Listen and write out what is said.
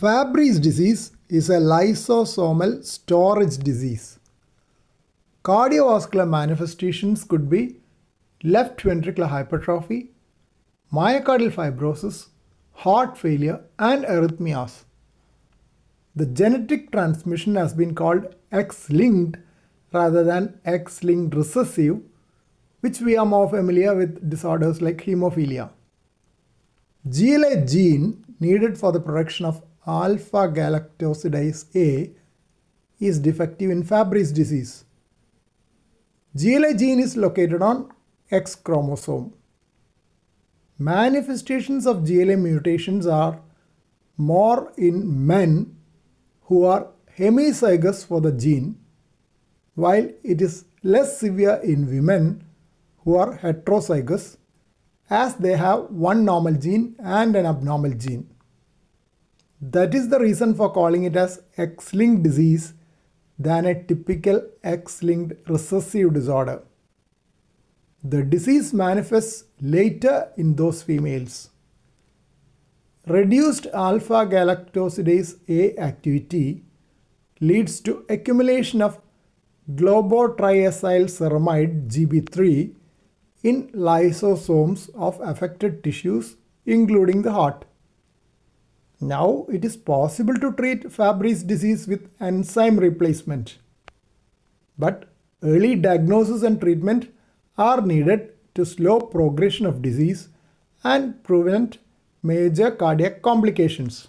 Fabry's disease is a lysosomal storage disease. Cardiovascular manifestations could be left ventricular hypertrophy, myocardial fibrosis, heart failure, and arrhythmias. The genetic transmission has been called X linked rather than X linked recessive, which we are more familiar with disorders like hemophilia. GLA gene needed for the production of alpha galactosidase A is defective in Fabry's disease. GLA gene is located on X chromosome. Manifestations of GLA mutations are more in men who are hemizygous for the gene, while it is less severe in women who are heterozygous as they have one normal gene and an abnormal gene. That is the reason for calling it as X-linked disease than a typical X-linked recessive disorder. The disease manifests later in those females. Reduced alpha galactosidase A activity leads to accumulation of globotriaosylceramide GB3 in lysosomes of affected tissues including the heart. Now it is possible to treat Fabry's disease with enzyme replacement. But early diagnosis and treatment are needed to slow progression of disease and prevent major cardiac complications.